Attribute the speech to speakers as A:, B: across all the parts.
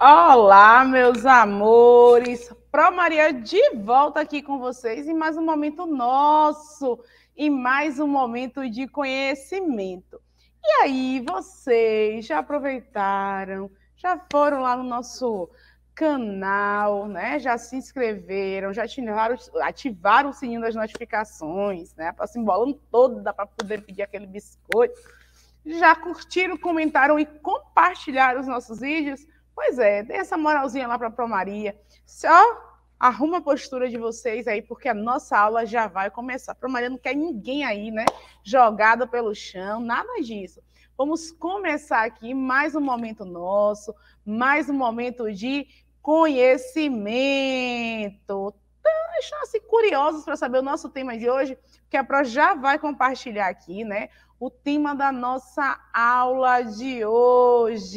A: Olá, meus amores! Pro Maria de volta aqui com vocês em mais um momento nosso e mais um momento de conhecimento. E aí, vocês já aproveitaram, já foram lá no nosso canal, né? Já se inscreveram, já ativaram, ativaram o sininho das notificações, né? Para se embolando toda para poder pedir aquele biscoito. Já curtiram, comentaram e compartilharam os nossos vídeos? Pois é, dê essa moralzinha lá para a Pro Maria. Só arruma a postura de vocês aí, porque a nossa aula já vai começar. Pro Maria não quer ninguém aí, né? Jogado pelo chão, nada disso. Vamos começar aqui mais um momento nosso, mais um momento de conhecimento. Estão-se curiosos para saber o nosso tema de hoje, que a Pro já vai compartilhar aqui, né? O tema da nossa aula de hoje.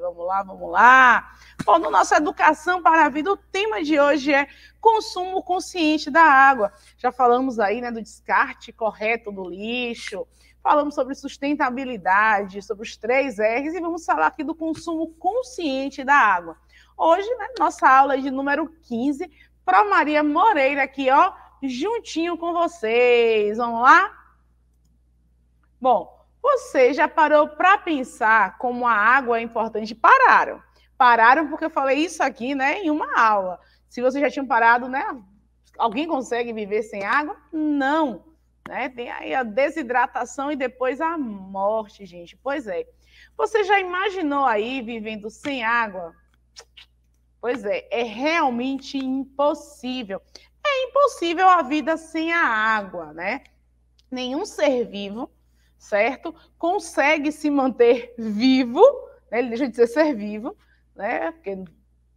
A: Vamos lá, vamos lá. Bom, no nossa Educação para a Vida, o tema de hoje é consumo consciente da água. Já falamos aí né, do descarte correto do lixo, falamos sobre sustentabilidade, sobre os três R's e vamos falar aqui do consumo consciente da água. Hoje, né, nossa aula é de número 15, para Maria Moreira aqui, ó, juntinho com vocês. Vamos lá? Bom, você já parou para pensar como a água é importante? Pararam. Pararam porque eu falei isso aqui, né, em uma aula. Se vocês já tinham parado, né? Alguém consegue viver sem água? Não. Né? Tem aí a desidratação e depois a morte, gente. Pois é. Você já imaginou aí vivendo sem água? Pois é, é realmente impossível. É impossível a vida sem a água, né? Nenhum ser vivo certo? Consegue se manter vivo, né? ele deixa de ser ser vivo, né? Porque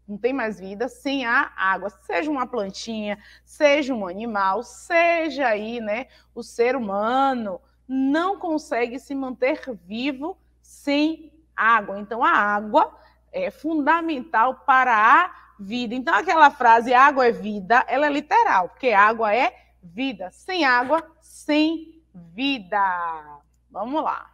A: não tem mais vida sem a água, seja uma plantinha, seja um animal, seja aí, né, o ser humano, não consegue se manter vivo sem água. Então a água é fundamental para a vida. Então aquela frase água é vida, ela é literal, porque água é vida. Sem água, sem vida. Vamos lá.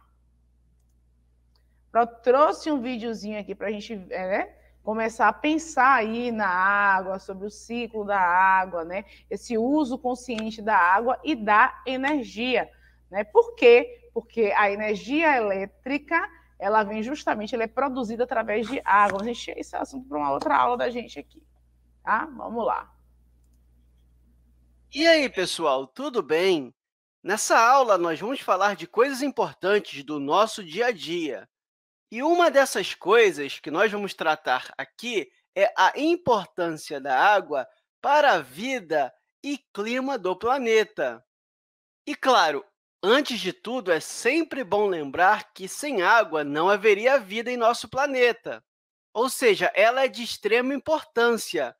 A: Eu trouxe um videozinho aqui para a gente é, né, começar a pensar aí na água, sobre o ciclo da água, né? Esse uso consciente da água e da energia, né? Por quê? Porque a energia elétrica, ela vem justamente, ela é produzida através de água. Vamos encher esse assunto para uma outra aula da gente aqui, tá? Vamos lá.
B: E aí, pessoal, tudo bem? Nessa aula, nós vamos falar de coisas importantes do nosso dia a dia. E uma dessas coisas que nós vamos tratar aqui é a importância da água para a vida e clima do planeta. E, claro, antes de tudo, é sempre bom lembrar que sem água não haveria vida em nosso planeta. Ou seja, ela é de extrema importância.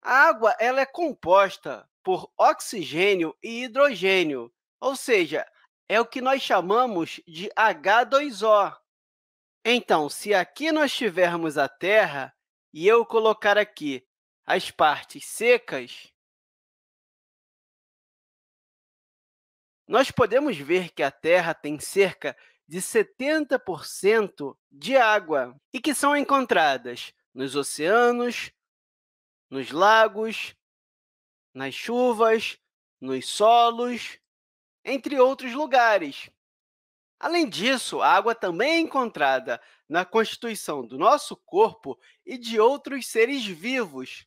B: A água ela é composta por oxigênio e hidrogênio, ou seja, é o que nós chamamos de H2O. Então, se aqui nós tivermos a Terra e eu colocar aqui as partes secas, nós podemos ver que a Terra tem cerca de 70% de água e que são encontradas nos oceanos, nos lagos, nas chuvas, nos solos entre outros lugares. Além disso, a água também é encontrada na constituição do nosso corpo e de outros seres vivos.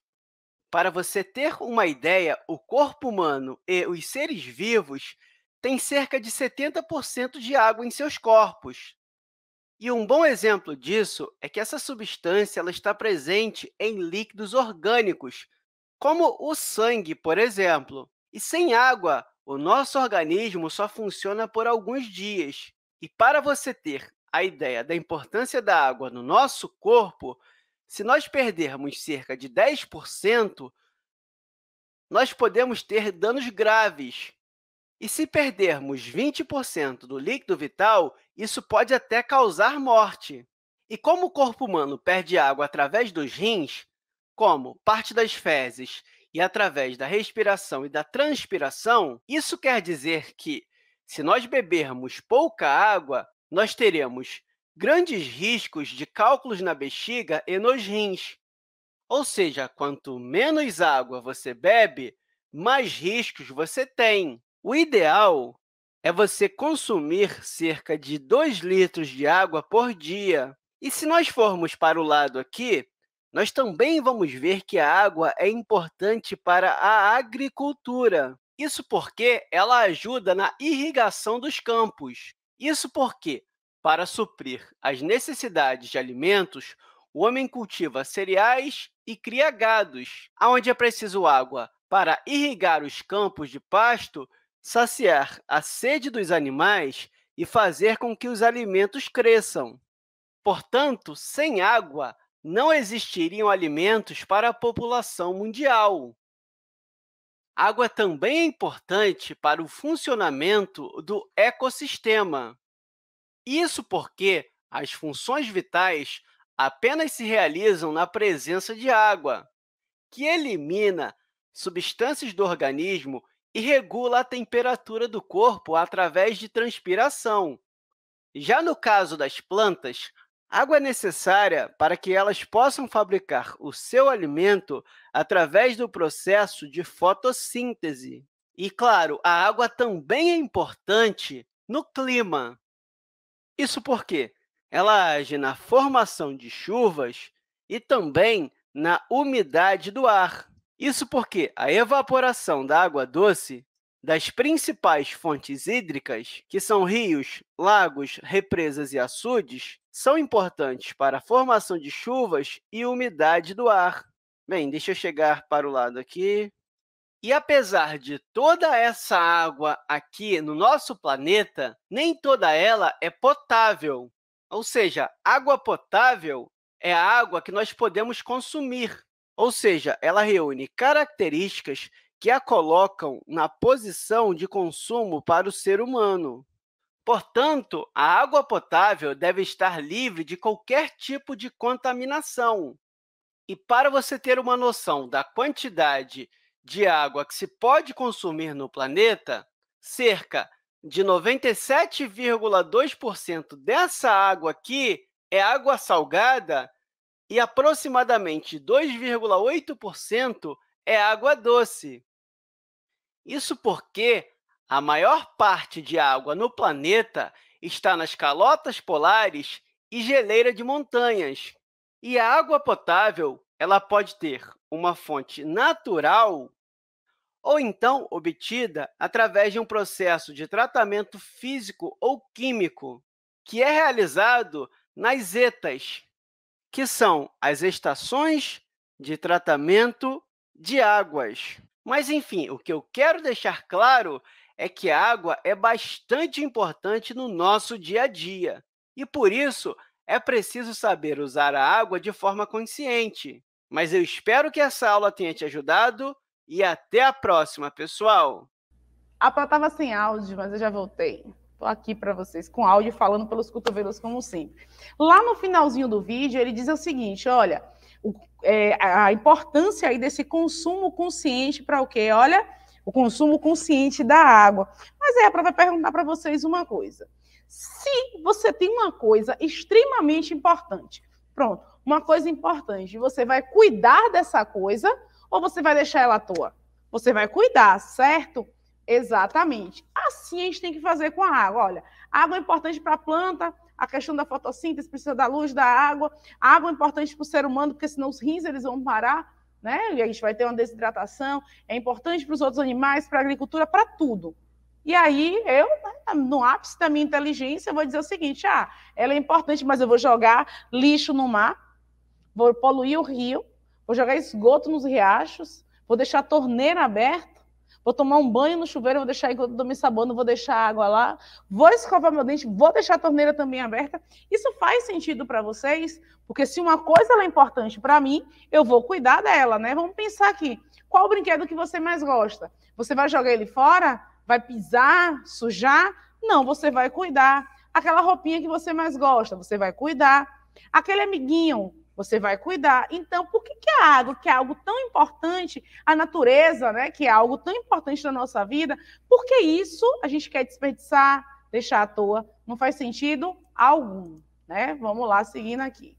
B: Para você ter uma ideia, o corpo humano e os seres vivos têm cerca de 70% de água em seus corpos. E um bom exemplo disso é que essa substância ela está presente em líquidos orgânicos, como o sangue, por exemplo. E sem água, o nosso organismo só funciona por alguns dias. E para você ter a ideia da importância da água no nosso corpo, se nós perdermos cerca de 10%, nós podemos ter danos graves. E se perdermos 20% do líquido vital, isso pode até causar morte. E como o corpo humano perde água através dos rins, como parte das fezes e através da respiração e da transpiração, isso quer dizer que, se nós bebermos pouca água, nós teremos grandes riscos de cálculos na bexiga e nos rins. Ou seja, quanto menos água você bebe, mais riscos você tem. O ideal é você consumir cerca de 2 litros de água por dia. E se nós formos para o lado aqui, nós também vamos ver que a água é importante para a agricultura. Isso porque ela ajuda na irrigação dos campos. Isso porque, para suprir as necessidades de alimentos, o homem cultiva cereais e cria gados, onde é preciso água para irrigar os campos de pasto, saciar a sede dos animais e fazer com que os alimentos cresçam. Portanto, sem água, não existiriam alimentos para a população mundial. Água também é importante para o funcionamento do ecossistema. Isso porque as funções vitais apenas se realizam na presença de água, que elimina substâncias do organismo e regula a temperatura do corpo através de transpiração. Já no caso das plantas, água é necessária para que elas possam fabricar o seu alimento através do processo de fotossíntese. E, claro, a água também é importante no clima. Isso porque ela age na formação de chuvas e também na umidade do ar. Isso porque a evaporação da água doce das principais fontes hídricas, que são rios, lagos, represas e açudes, são importantes para a formação de chuvas e umidade do ar. Bem, deixa eu chegar para o lado aqui. E apesar de toda essa água aqui no nosso planeta, nem toda ela é potável. Ou seja, água potável é a água que nós podemos consumir. Ou seja, ela reúne características que a colocam na posição de consumo para o ser humano. Portanto, a água potável deve estar livre de qualquer tipo de contaminação. E para você ter uma noção da quantidade de água que se pode consumir no planeta, cerca de 97,2% dessa água aqui é água salgada e aproximadamente 2,8% é água doce. Isso porque a maior parte de água no planeta está nas calotas polares e geleira de montanhas. E a água potável ela pode ter uma fonte natural ou então obtida através de um processo de tratamento físico ou químico, que é realizado nas ETAs, que são as estações de tratamento de águas. Mas, enfim, o que eu quero deixar claro é que a água é bastante importante no nosso dia a dia. E, por isso, é preciso saber usar a água de forma consciente. Mas eu espero que essa aula tenha te ajudado e até a próxima, pessoal!
A: A Pró estava sem áudio, mas eu já voltei. Estou aqui para vocês com áudio falando pelos cotovelos, como sempre. Lá no finalzinho do vídeo, ele diz o seguinte: olha, o, é, a importância aí desse consumo consciente para o quê? Olha, o consumo consciente da água. Mas aí a prova vai perguntar para vocês uma coisa. Se você tem uma coisa extremamente importante, pronto, uma coisa importante, você vai cuidar dessa coisa ou você vai deixar ela à toa? Você vai cuidar, certo? Exatamente. Assim a gente tem que fazer com a água. Olha, água é importante para a planta, a questão da fotossíntese precisa da luz, da água. A água é importante para o ser humano, porque senão os rins eles vão parar, né? E a gente vai ter uma desidratação. É importante para os outros animais, para a agricultura, para tudo. E aí, eu, né, no ápice da minha inteligência, vou dizer o seguinte: ah, ela é importante, mas eu vou jogar lixo no mar, vou poluir o rio, vou jogar esgoto nos riachos, vou deixar a torneira aberta vou tomar um banho no chuveiro, vou deixar enquanto dormir sabão, vou deixar a água lá, vou escovar meu dente, vou deixar a torneira também aberta. Isso faz sentido para vocês? Porque se uma coisa é importante para mim, eu vou cuidar dela, né? Vamos pensar aqui. Qual o brinquedo que você mais gosta? Você vai jogar ele fora? Vai pisar, sujar? Não, você vai cuidar. Aquela roupinha que você mais gosta, você vai cuidar. Aquele amiguinho você vai cuidar. Então, por que, que a água, que é algo tão importante, a natureza, né, que é algo tão importante na nossa vida, por que isso a gente quer desperdiçar, deixar à toa? Não faz sentido algum. né? Vamos lá, seguindo aqui.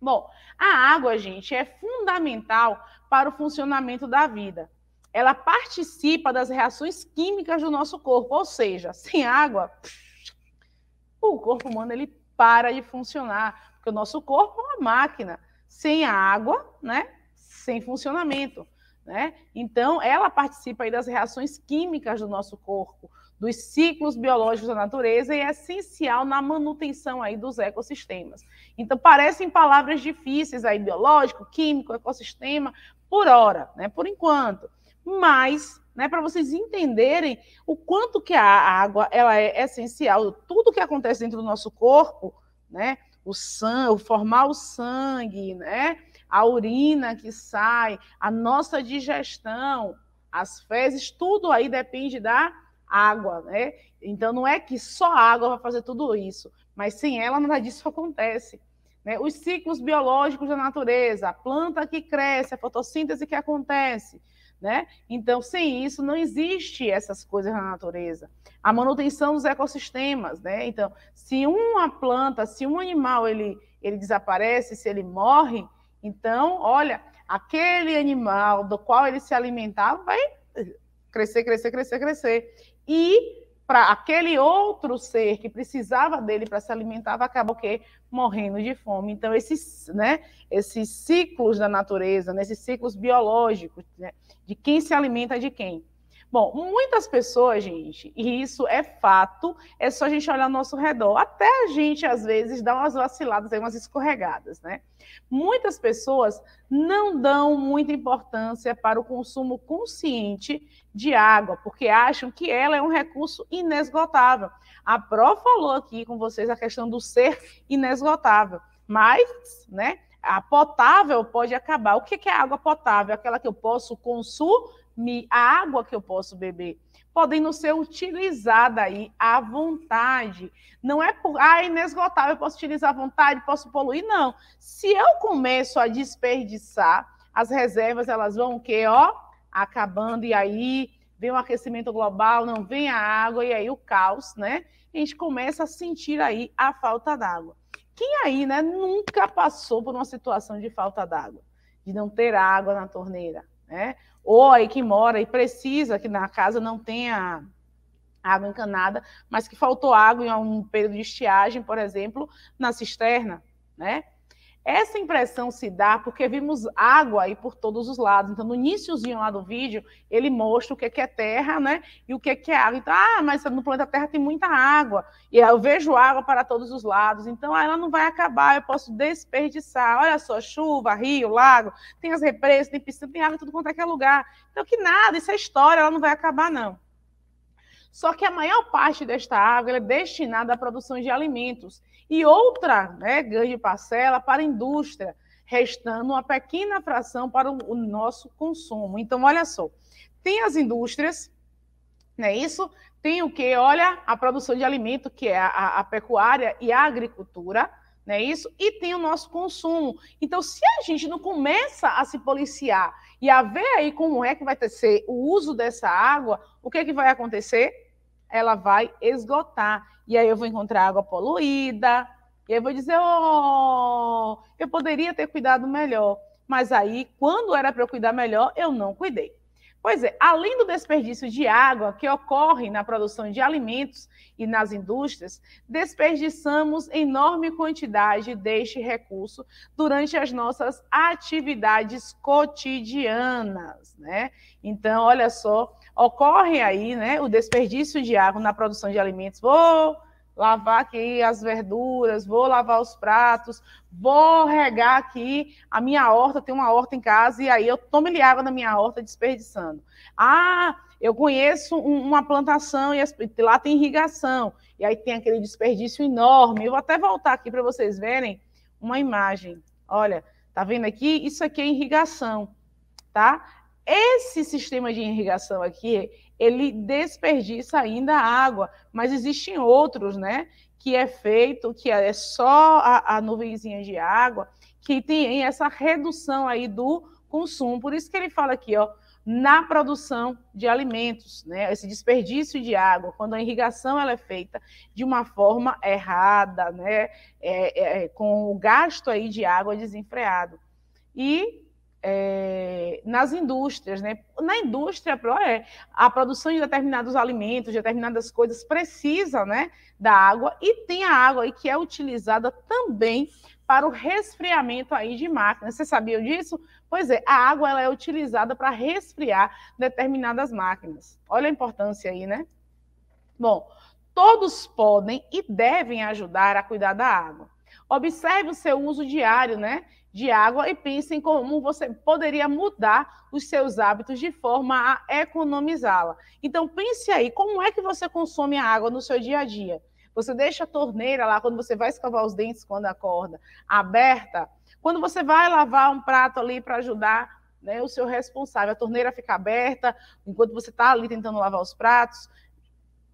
A: Bom, a água, gente, é fundamental para o funcionamento da vida. Ela participa das reações químicas do nosso corpo, ou seja, sem água, o corpo humano ele para de funcionar, porque o nosso corpo é uma máquina. Sem água, né? Sem funcionamento. Né? Então, ela participa aí das reações químicas do nosso corpo, dos ciclos biológicos da natureza e é essencial na manutenção aí dos ecossistemas. Então, parecem palavras difíceis aí, biológico, químico, ecossistema, por hora, né? Por enquanto. Mas, né, para vocês entenderem o quanto que a água ela é essencial, tudo que acontece dentro do nosso corpo, né? O sangue, formar o sangue, né? a urina que sai, a nossa digestão, as fezes, tudo aí depende da água, né? Então não é que só a água vai fazer tudo isso, mas sem ela nada disso acontece. Né? Os ciclos biológicos da natureza, a planta que cresce, a fotossíntese que acontece, né? Então, sem isso, não existe essas coisas na natureza. A manutenção dos ecossistemas, né? Então, se uma planta, se um animal ele, ele desaparece, se ele morre, então, olha, aquele animal do qual ele se alimentava vai crescer, crescer, crescer, crescer. E para aquele outro ser que precisava dele para se alimentar, acaba o quê? Morrendo de fome. Então, esses, né, esses ciclos da natureza, nesses ciclos biológicos, né, de quem se alimenta de quem. Bom, muitas pessoas, gente, e isso é fato, é só a gente olhar ao nosso redor. Até a gente, às vezes, dá umas vaciladas, umas escorregadas, né? Muitas pessoas não dão muita importância para o consumo consciente de água, porque acham que ela é um recurso inesgotável. A Pro falou aqui com vocês a questão do ser inesgotável, mas, né? A potável pode acabar. O que é água potável? Aquela que eu posso consumir a água que eu posso beber, podendo ser utilizada aí à vontade. Não é por, ah, é inesgotável, eu posso utilizar à vontade, posso poluir, não. Se eu começo a desperdiçar, as reservas elas vão o quê, ó, acabando e aí vem o aquecimento global, não vem a água e aí o caos, né? A gente começa a sentir aí a falta d'água. Quem aí, né, nunca passou por uma situação de falta d'água, de não ter água na torneira, né? Ou aí que mora e precisa que na casa não tenha água encanada, mas que faltou água em um período de estiagem, por exemplo, na cisterna, né? Essa impressão se dá porque vimos água aí por todos os lados. Então, no iníciozinho lá do vídeo, ele mostra o que é terra, né? E o que é água. Então, ah, mas no planeta Terra tem muita água. E eu vejo água para todos os lados. Então, ah, ela não vai acabar, eu posso desperdiçar. Olha só, chuva, rio, lago, tem as represas, tem piscina, tem água em tudo quanto é que é lugar. Então, que nada, isso é história, ela não vai acabar, não. Só que a maior parte desta água é destinada à produção de alimentos e outra né, grande parcela para a indústria, restando uma pequena fração para o nosso consumo. Então, olha só, tem as indústrias, não é isso? Tem o que? Olha, a produção de alimento, que é a, a pecuária e a agricultura, não é isso? E tem o nosso consumo. Então, se a gente não começa a se policiar e a ver aí como é que vai ser o uso dessa água, o que, é que vai acontecer? Ela vai esgotar. E aí eu vou encontrar água poluída, e aí eu vou dizer, oh, eu poderia ter cuidado melhor. Mas aí, quando era para eu cuidar melhor, eu não cuidei. Pois é, além do desperdício de água que ocorre na produção de alimentos e nas indústrias, desperdiçamos enorme quantidade deste recurso durante as nossas atividades cotidianas, né? Então, olha só, ocorre aí né, o desperdício de água na produção de alimentos. Vou lavar aqui as verduras, vou lavar os pratos, vou regar aqui a minha horta, tem uma horta em casa, e aí eu tomo água da minha horta desperdiçando. Ah, eu conheço uma plantação e lá tem irrigação, e aí tem aquele desperdício enorme. Eu vou até voltar aqui para vocês verem uma imagem. Olha, tá vendo aqui? Isso aqui é irrigação, tá? Esse sistema de irrigação aqui, ele desperdiça ainda água, mas existem outros, né? Que é feito, que é só a, a nuvenzinha de água, que tem essa redução aí do consumo. Por isso que ele fala aqui, ó, na produção de alimentos, né? Esse desperdício de água, quando a irrigação ela é feita de uma forma errada, né? É, é, com o gasto aí de água desenfreado. E é, nas indústrias, né? Na indústria, é, a produção de determinados alimentos, de determinadas coisas precisa, né, da água e tem a água aí que é utilizada também para o resfriamento aí de máquinas. Você sabia disso? Pois é, a água ela é utilizada para resfriar determinadas máquinas. Olha a importância aí, né? Bom, todos podem e devem ajudar a cuidar da água. Observe o seu uso diário, né? de água e pense em como você poderia mudar os seus hábitos de forma a economizá-la. Então pense aí, como é que você consome a água no seu dia a dia? Você deixa a torneira lá quando você vai escovar os dentes quando acorda, aberta? Quando você vai lavar um prato ali para ajudar né, o seu responsável, a torneira fica aberta enquanto você está ali tentando lavar os pratos.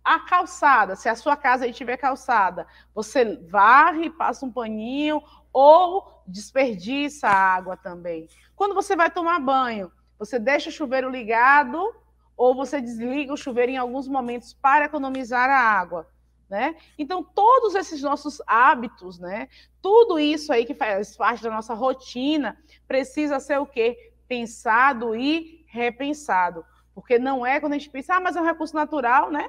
A: A calçada, se a sua casa aí tiver calçada, você varre, passa um paninho ou desperdiça a água também. Quando você vai tomar banho, você deixa o chuveiro ligado ou você desliga o chuveiro em alguns momentos para economizar a água né? Então, todos esses nossos hábitos, né? Tudo isso aí que faz parte da nossa rotina precisa ser o quê? Pensado e repensado. Porque não é quando a gente pensa, ah, mas é um recurso natural, né?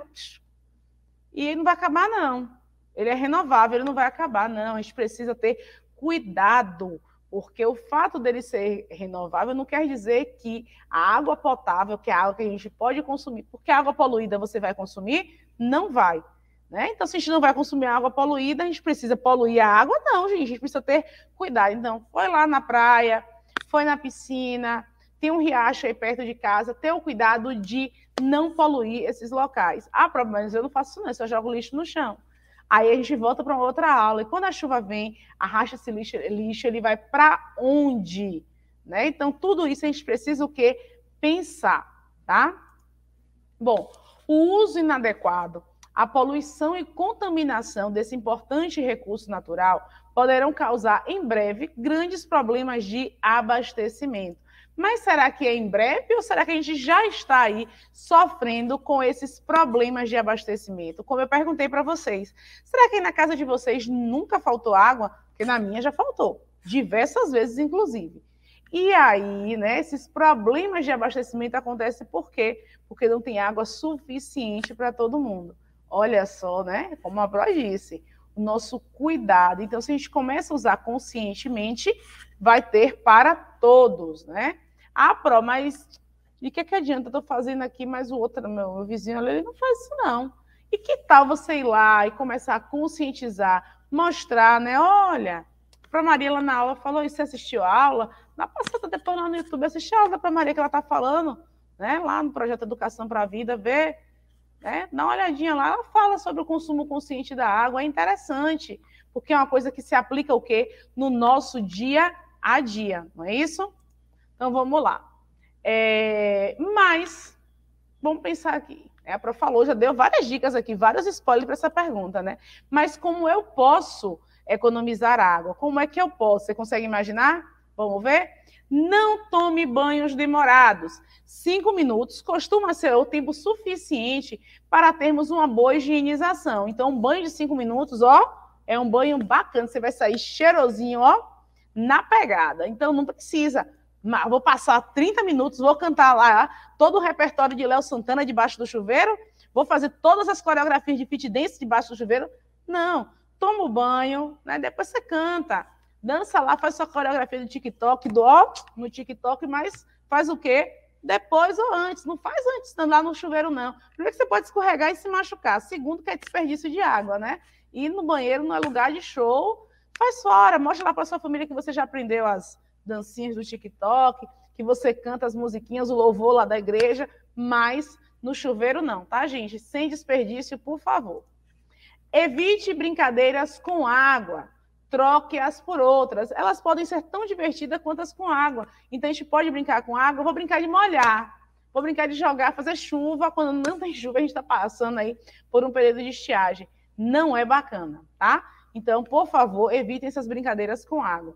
A: E ele não vai acabar, não. Ele é renovável, ele não vai acabar, não. A gente precisa ter cuidado, porque o fato dele ser renovável não quer dizer que a água potável, que é a água que a gente pode consumir, porque a água poluída você vai consumir, não vai. Né? Então, se a gente não vai consumir água poluída, a gente precisa poluir a água? Não, gente, a gente precisa ter cuidado. Então, foi lá na praia, foi na piscina, tem um riacho aí perto de casa, ter o cuidado de não poluir esses locais. Ah, problema, eu não faço isso não, eu só jogo lixo no chão. Aí a gente volta para outra aula, e quando a chuva vem, arrasta esse lixo, lixo ele vai para onde? Né? Então, tudo isso a gente precisa o quê? Pensar, tá? Bom, o uso inadequado a poluição e contaminação desse importante recurso natural poderão causar em breve grandes problemas de abastecimento. Mas será que é em breve ou será que a gente já está aí sofrendo com esses problemas de abastecimento? Como eu perguntei para vocês, será que na casa de vocês nunca faltou água? Porque na minha já faltou, diversas vezes inclusive. E aí, né, esses problemas de abastecimento acontecem por quê? Porque não tem água suficiente para todo mundo. Olha só, né? Como a Pro disse, o nosso cuidado. Então, se a gente começa a usar conscientemente, vai ter para todos, né? Ah, Pro, mas de que, que adianta? Eu tô fazendo aqui, mas o outro, meu, meu vizinho, ele não faz isso, não. E que tal você ir lá e começar a conscientizar, mostrar, né? Olha, para Maria lá na aula falou isso, você assistiu a aula? Na passada, depois lá no YouTube, assistiu a aula para Maria que ela está falando, né? Lá no projeto Educação para a Vida, ver né? Dá uma olhadinha lá, ela fala sobre o consumo consciente da água, é interessante, porque é uma coisa que se aplica o quê? No nosso dia a dia, não é isso? Então vamos lá. É, mas, vamos pensar aqui. A Pro falou, já deu várias dicas aqui, vários spoilers para essa pergunta, né? Mas como eu posso economizar água? Como é que eu posso? Você consegue imaginar? Vamos ver? Não tome banhos demorados. Cinco minutos costuma ser o tempo suficiente para termos uma boa higienização. Então, um banho de cinco minutos, ó, é um banho bacana. Você vai sair cheirosinho, ó, na pegada. Então, não precisa. Vou passar 30 minutos, vou cantar lá todo o repertório de Léo Santana debaixo do chuveiro, vou fazer todas as coreografias de fit dance debaixo do chuveiro. Não, toma o banho, né? Depois você canta dança lá, faz sua coreografia do TikTok, do ó, no TikTok, mas faz o quê? Depois ou antes, não faz antes, estando lá no chuveiro, não. Primeiro que você pode escorregar e se machucar. Segundo, que é desperdício de água, né? Ir no banheiro não é lugar de show, faz fora, mostra lá para sua família que você já aprendeu as dancinhas do TikTok, que você canta as musiquinhas, o louvor lá da igreja, mas no chuveiro não, tá, gente? Sem desperdício, por favor. Evite brincadeiras com água troque-as por outras. Elas podem ser tão divertidas quanto as com água. Então, a gente pode brincar com água, eu vou brincar de molhar, vou brincar de jogar, fazer chuva. Quando não tem chuva, a gente está passando aí por um período de estiagem. Não é bacana, tá? Então, por favor, evitem essas brincadeiras com água.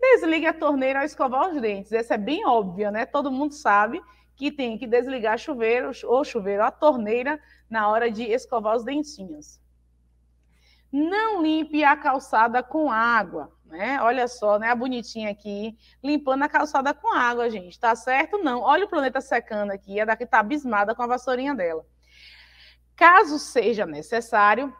A: Desligue a torneira ao escovar os dentes. Essa é bem óbvia, né? Todo mundo sabe que tem que desligar chuveiro ou chuveiro, a torneira, na hora de escovar os dentinhos. Não limpe a calçada com água, né? Olha só, né? A bonitinha aqui, limpando a calçada com água, gente. Tá certo? Não. Olha o planeta secando aqui. A daqui tá abismada com a vassourinha dela. Caso seja necessário,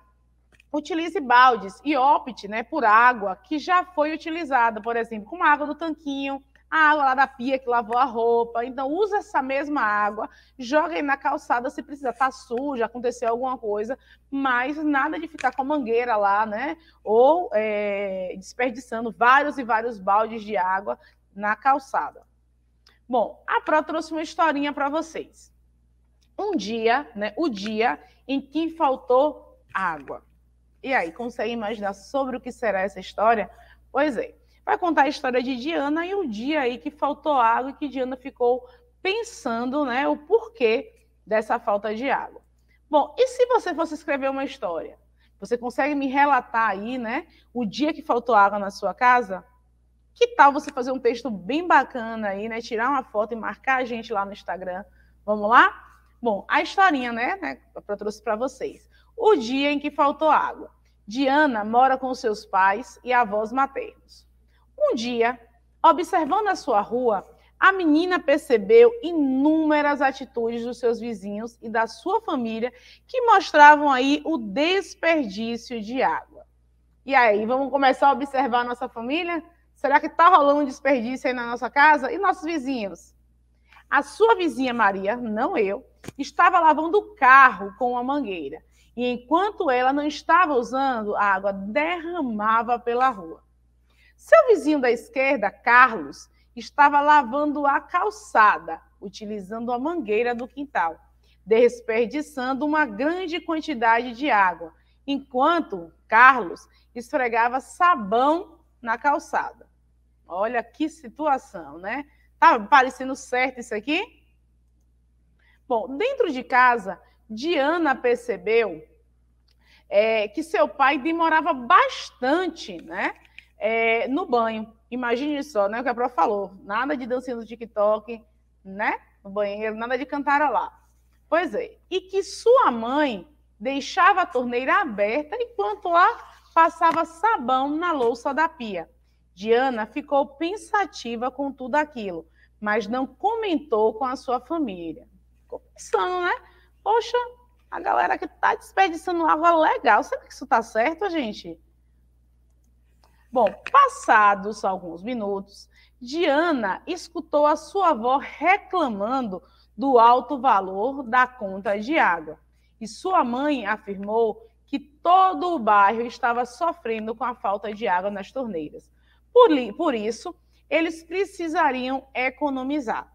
A: utilize baldes e opte né, por água que já foi utilizada, por exemplo, como a água do tanquinho, a água lá da pia que lavou a roupa. Então, usa essa mesma água, joga aí na calçada se precisar, tá suja, aconteceu alguma coisa, mas nada de ficar com a mangueira lá, né? Ou é, desperdiçando vários e vários baldes de água na calçada. Bom, a Pro trouxe uma historinha para vocês. Um dia, né? O dia em que faltou água. E aí, consegue imaginar sobre o que será essa história? Pois é vai contar a história de Diana e o dia aí que faltou água e que Diana ficou pensando, né, o porquê dessa falta de água. Bom, e se você fosse escrever uma história? Você consegue me relatar aí, né, o dia que faltou água na sua casa? Que tal você fazer um texto bem bacana aí, né, tirar uma foto e marcar a gente lá no Instagram? Vamos lá? Bom, a historinha, né, né eu trouxe para vocês. O dia em que faltou água. Diana mora com seus pais e avós maternos. Um dia, observando a sua rua, a menina percebeu inúmeras atitudes dos seus vizinhos e da sua família que mostravam aí o desperdício de água. E aí, vamos começar a observar a nossa família? Será que está rolando desperdício aí na nossa casa? E nossos vizinhos? A sua vizinha Maria, não eu, estava lavando o carro com uma mangueira. E enquanto ela não estava usando, a água derramava pela rua. Seu vizinho da esquerda, Carlos, estava lavando a calçada, utilizando a mangueira do quintal, desperdiçando uma grande quantidade de água, enquanto Carlos esfregava sabão na calçada. Olha que situação, né? Tá parecendo certo isso aqui? Bom, dentro de casa, Diana percebeu é, que seu pai demorava bastante, né? é, no banho. Imagine só, né? O que a Pro falou. Nada de dancinha do TikTok, né? No banheiro, nada de cantar lá. Pois é. E que sua mãe deixava a torneira aberta enquanto lá passava sabão na louça da pia. Diana ficou pensativa com tudo aquilo, mas não comentou com a sua família. Ficou pensando, né? Poxa, a galera que está desperdiçando água legal, será que isso está certo, gente? Bom, passados alguns minutos, Diana escutou a sua avó reclamando do alto valor da conta de água. E sua mãe afirmou que todo o bairro estava sofrendo com a falta de água nas torneiras. Por, por isso, eles precisariam economizar.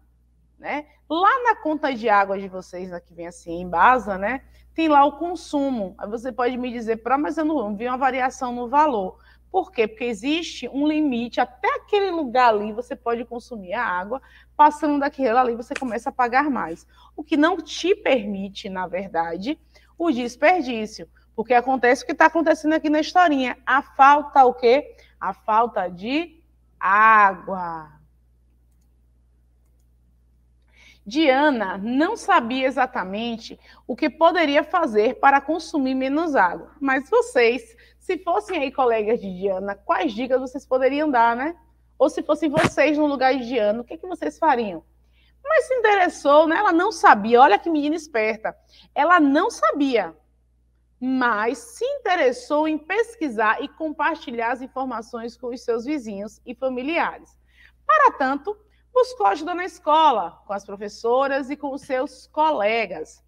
A: Né? Lá na conta de água de vocês, aqui vem assim, em Basa, né? Tem lá o consumo. Aí você pode me dizer, mas eu não vi uma variação no valor. Por quê? Porque existe um limite, até aquele lugar ali você pode consumir a água, passando daquele ali você começa a pagar mais. O que não te permite, na verdade, o desperdício. Porque acontece o que está acontecendo aqui na historinha. A falta o quê? A falta de água. Diana não sabia exatamente o que poderia fazer para consumir menos água, mas vocês se fossem aí colegas de Diana, quais dicas vocês poderiam dar, né? Ou se fossem vocês no lugar de Diana, o que, que vocês fariam? Mas se interessou, né? Ela não sabia. Olha que menina esperta. Ela não sabia, mas se interessou em pesquisar e compartilhar as informações com os seus vizinhos e familiares. Para tanto, buscou ajuda na escola, com as professoras e com os seus colegas.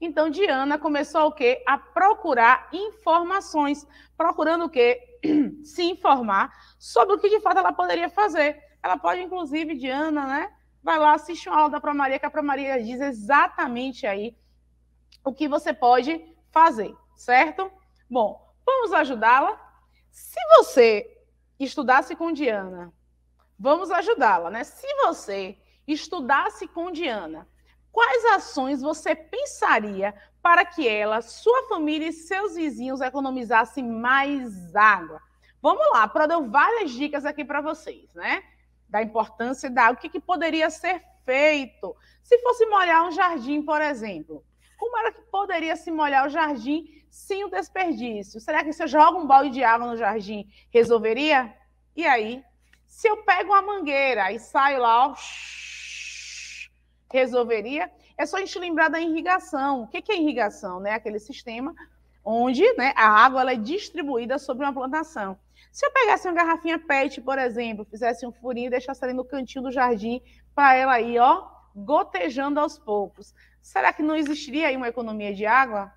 A: Então, Diana começou o quê? A procurar informações. Procurando o quê? Se informar sobre o que de fato ela poderia fazer. Ela pode, inclusive, Diana, né? Vai lá, assistir uma aula da Promaria, que a Promaria diz exatamente aí o que você pode fazer, certo? Bom, vamos ajudá-la? Se você estudasse com Diana, vamos ajudá-la, né? Se você estudasse com Diana, quais ações você pensaria para que ela, sua família e seus vizinhos economizassem mais água? Vamos lá, Pro deu várias dicas aqui para vocês, né? Da importância da água, o que, que poderia ser feito? Se fosse molhar um jardim, por exemplo, como era que poderia se molhar o jardim sem o desperdício? Será que se eu jogo um balde de água no jardim, resolveria? E aí? Se eu pego uma mangueira e saio lá, ó, resolveria? É só a gente lembrar da irrigação. O que é irrigação? Né? Aquele sistema onde né, a água ela é distribuída sobre uma plantação. Se eu pegasse uma garrafinha PET, por exemplo, fizesse um furinho e deixasse ali no cantinho do jardim para ela ir, ó, gotejando aos poucos, será que não existiria aí uma economia de água?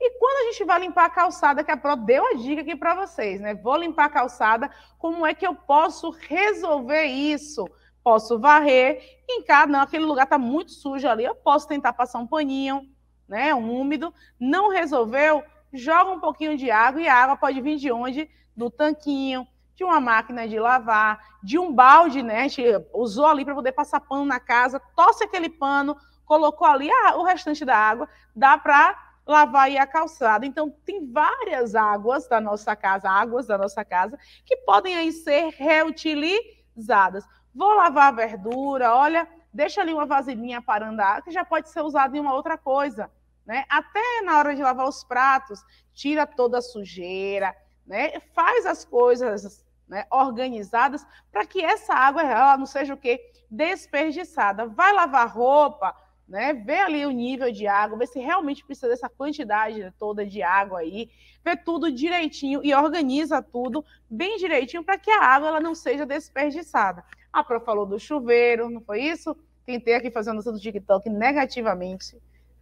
A: E quando a gente vai limpar a calçada, que a Pro deu a dica aqui para vocês, né? Vou limpar a calçada, como é que eu posso resolver isso? Posso varrer, em casa, não, aquele lugar está muito sujo ali, eu posso tentar passar um paninho, né, um úmido, não resolveu, joga um pouquinho de água e a água pode vir de onde? Do tanquinho, de uma máquina de lavar, de um balde, né? A gente usou ali para poder passar pano na casa, tosse aquele pano, colocou ali a, o restante da água, dá para lavar aí a calçada. Então, tem várias águas da nossa casa, águas da nossa casa, que podem aí ser reutilizadas. Vou lavar a verdura, olha, deixa ali uma vasilhinha parando a água, que já pode ser usada em uma outra coisa. Né? Até na hora de lavar os pratos, tira toda a sujeira, né? faz as coisas né, organizadas para que essa água ela não seja o quê? Desperdiçada. Vai lavar roupa, né? Vê ali o nível de água, vê se realmente precisa dessa quantidade toda de água aí, vê tudo direitinho e organiza tudo bem direitinho para que a água ela não seja desperdiçada. A Pro falou do chuveiro, não foi isso? Tentei aqui fazer noção do TikTok negativamente.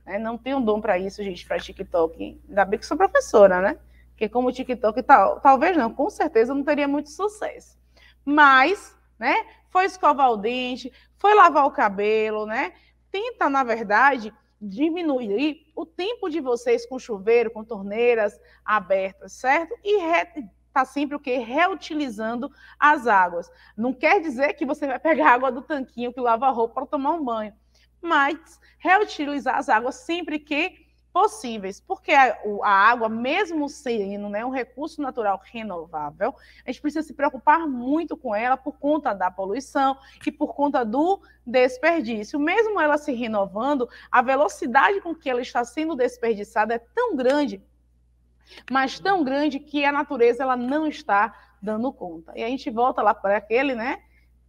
A: Né? Não tenho dom para isso, gente, para TikTok. Ainda bem que sou professora, né? Porque como o TikTok tal, talvez não, com certeza não teria muito sucesso. Mas, né? Foi escovar o dente, foi lavar o cabelo, né? Tenta, na verdade, diminuir o tempo de vocês com chuveiro, com torneiras abertas, certo? E está sempre o quê? Reutilizando as águas. Não quer dizer que você vai pegar a água do tanquinho que lava a roupa para tomar um banho, mas reutilizar as águas sempre que possíveis, porque a, a, água, mesmo sendo né, um recurso natural renovável, a gente precisa se preocupar muito com ela por conta da poluição e por conta do desperdício. Mesmo ela se renovando, a velocidade com que ela está sendo desperdiçada é tão grande, mas tão grande que a natureza ela não está dando conta. E a gente volta lá para aquele, né?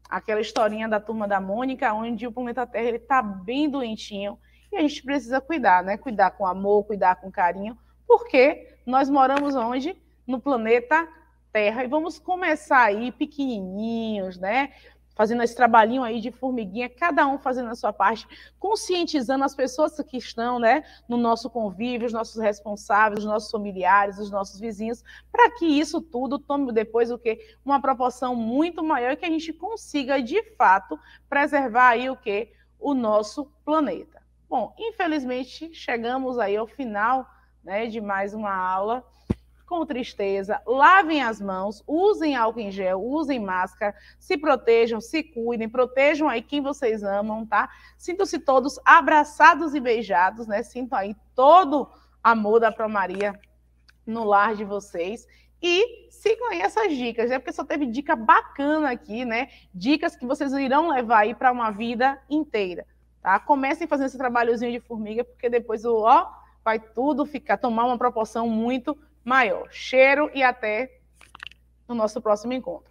A: Aquela historinha da turma da Mônica, onde o planeta Terra está bem doentinho e a gente precisa cuidar, né? Cuidar com amor, cuidar com carinho, porque nós moramos onde? No planeta Terra. E vamos começar aí pequenininhos, né? Fazendo esse trabalhinho aí de formiguinha, cada um fazendo a sua parte, conscientizando as pessoas que estão, né, no nosso convívio, os nossos responsáveis, os nossos familiares, os nossos vizinhos, para que isso tudo tome depois o quê? Uma proporção muito maior e que a gente consiga, de fato, preservar aí o quê? O nosso planeta. Bom, infelizmente chegamos aí ao final né, de mais uma aula. Com tristeza, lavem as mãos, usem álcool em gel, usem máscara, se protejam, se cuidem, protejam aí quem vocês amam, tá? Sintam-se todos abraçados e beijados, né? Sintam aí todo amor da Pro Maria no lar de vocês. E sigam aí essas dicas, né? Porque só teve dica bacana aqui, né? Dicas que vocês irão levar aí para uma vida inteira. Tá? Comecem fazendo esse trabalhozinho de formiga, porque depois o ó vai tudo ficar, tomar uma proporção muito maior. Cheiro e até no nosso próximo encontro.